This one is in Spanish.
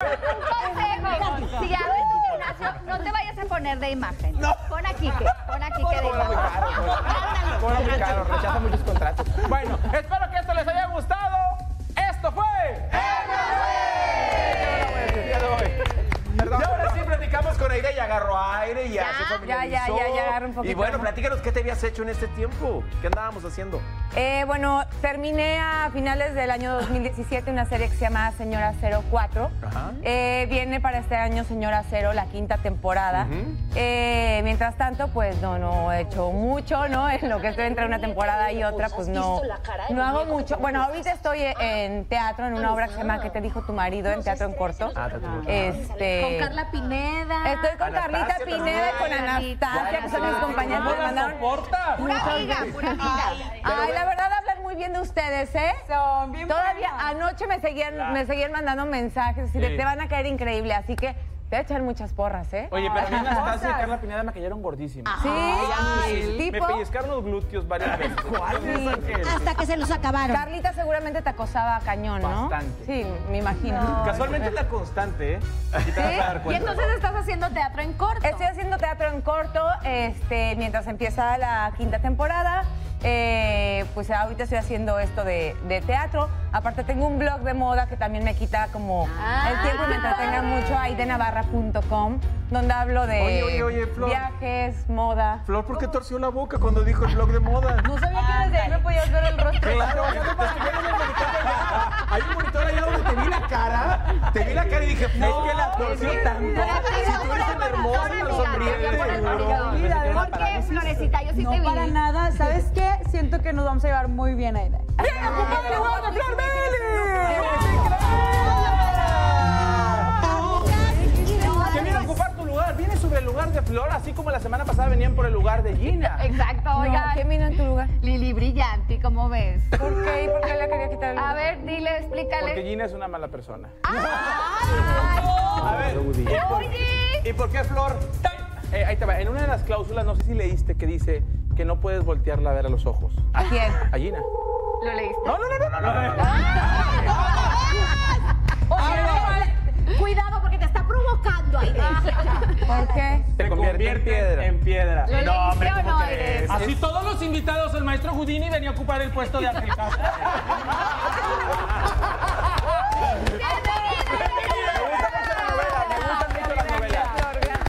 Un consejo. Si abres tu gimnasio, no te vayas a poner de imagen. Pon a Quique, pon a Quique de imagen. cobra muy caro, rechaza muchos contratos. Bueno, espero que esto les haya gustado. Esto fue. El. Y ahora sí platicamos con Aida y agarró aire y ya, Ya, se familiarizó. ya, ya, ya un poquito Y bueno, platícanos qué te habías hecho en este tiempo. ¿Qué andábamos haciendo? Eh, bueno, terminé a finales del año 2017 una serie que se llama Señora 04. Ajá. Eh, viene para este año Señora Cero, la quinta temporada. Eh, mientras tanto, pues no, no he hecho mucho, ¿no? En lo que estoy entre una temporada y otra, pues no, no hago mucho. Bueno, ahorita estoy en teatro, en una obra que se llama ¿Qué te dijo tu marido? En teatro en corto. Ah. Este, Con Carla Pineda. Estoy con Carlita Anastasia Pineda con. Anastasia, que son mis compañeras. ¿Cómo Me la soportas? Pura amiga, pura amiga. Ay, la verdad hablan muy bien de ustedes, ¿eh? Son bien Todavía anoche me seguían, me seguían mandando mensajes y te van a caer increíble, así que te voy a echar muchas porras, ¿eh? Oye, pero a mí Anastasia y Carla Pineda me cayeron gordísimas. sí, Me tipo. pellizcaron los glúteos varias veces. ¿Cuál Hasta que se los acabaron. Carlita seguramente te acosaba cañón, ¿no? Bastante. Sí, me imagino. Casualmente es la constante, ¿eh? Aquí te vas a dar Y cuenta. entonces estás haciendo teatro en corto. Estoy haciendo teatro en corto, este, mientras empieza la quinta temporada. Eh, pues ahorita estoy haciendo esto de, de teatro. Aparte tengo un blog de moda que también me quita como Ah. el tiempo y me entretenga mucho, aidenavarra.com, donde hablo de Oye, oye, oye, Flor. viajes, moda. Flor, ¿por qué torció la boca cuando dijo el blog de moda? No sabía que desde ahí me podías ver el rostro. Dije, es que la torció tanto. Si tú eres tan hermosa, tan sonriente. ¿Por qué, Florecita? Yo sí No te vi. para nada. ¿Sabes qué? Siento que nos vamos a llevar muy bien, Aida. De Flor, así como la semana pasada venían por el lugar de Gina. Exacto, No, oiga. ¿Quién vino en tu lugar? Lili Brillanti, ¿cómo ves? ¿Por qué? ¿Y por qué le quería quitar el A lugar? ver, dile, Porque explícale. Gina es una mala persona. Ay, A ver, ¿y por, Oye. ¿y por qué Flor? Eh, ahí te va. En una de las cláusulas, no sé si leíste, que dice que no puedes voltearla a ver a los ojos. ¿A quién? A Gina. ¿Lo leíste? No, no, no, no, no. no. Cuidado porque te está provocando ahí. ¿Por qué? Te convierte en piedra. En piedra. ¿Lo leíste o no, Aires? Así todos los invitados, el maestro Houdini venía a ocupar el puesto de Ángel Castro.